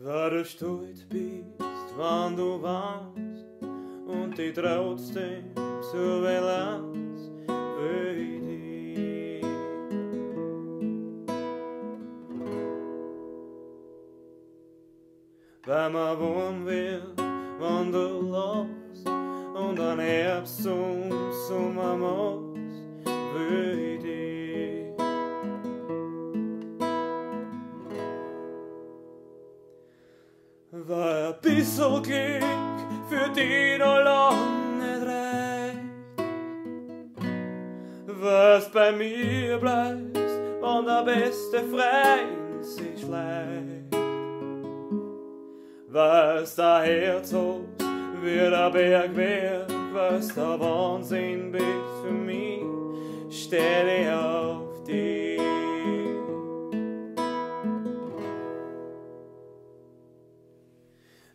Varš tu it bist, wann du warst, und die trotzdem zu Velas für dich. Wenn man wohnen will, wann du los, und dann erbst du zum Amor, Weil ein bisschen Glück für dich noch lang nicht reicht. Was bei mir bleibst, wenn der beste Freund sich schleicht. Was der Herz hat, wie der Bergwerk, was der Wahnsinn bist für mich, stell ich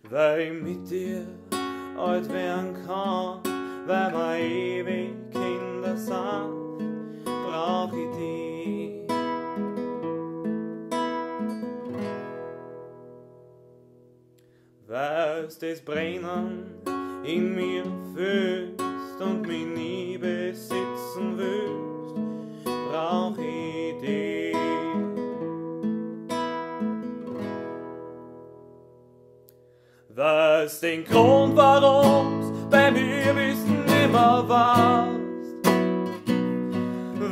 weil mit dir alt werden kann, weil wir ewig Kinder sind, brauch ich dich. Weil's das Brennen in mir fühlst und mich nie besitzen willst, Was den Grund, warum's bei mir bist nimmer warst.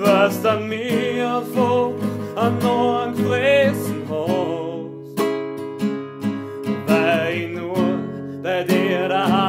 Was dann mir vor an neuen Fressen hast. Weil nur bei dir da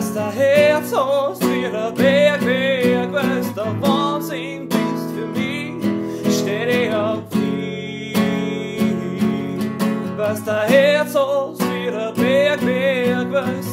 bästa het som spelar bredvid bästa vansin bäst för mig. Stereotyp Bästa het som spelar bredvid bästa